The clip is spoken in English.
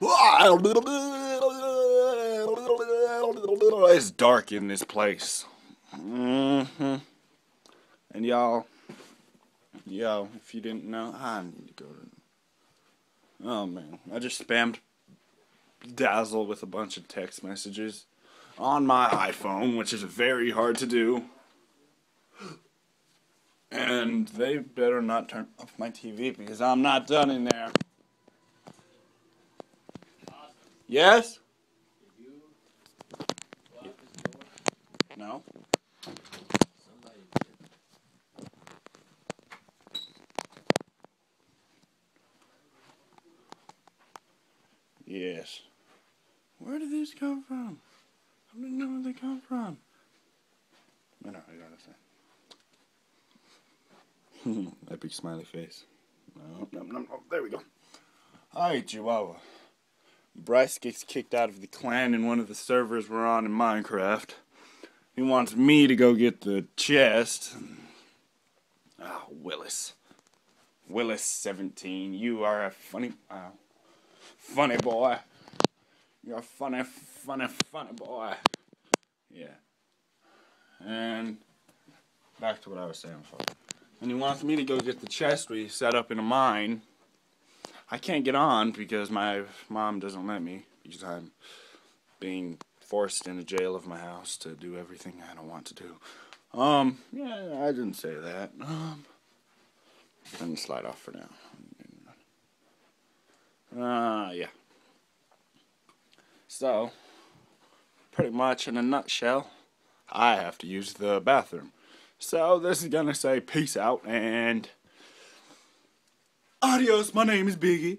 It's dark in this place. Mm-hmm. And y'all, yo, if you didn't know, I need to go to. Oh man, I just spammed Dazzle with a bunch of text messages on my iPhone, which is very hard to do. And they better not turn off my TV because I'm not done in there. Yes? No? Yes. Where did these come from? I don't know where they come from. I know, I gotta say. Epic smiley face. No, no, no, no, there we go. Hi, Chihuahua. Bryce gets kicked out of the clan in one of the servers we're on in Minecraft. He wants me to go get the chest. Oh, Willis. Willice 17, you are a funny, uh, funny boy. You're a funny, funny, funny boy. Yeah. And back to what I was saying before. And he wants me to go get the chest we set up in a mine. I can't get on because my mom doesn't let me because I'm being forced into jail of my house to do everything I don't want to do. Um, yeah, I didn't say that. Um, me slide off for now. Uh, yeah. So, pretty much in a nutshell, I have to use the bathroom. So, this is gonna say peace out and adios. My name is Biggie.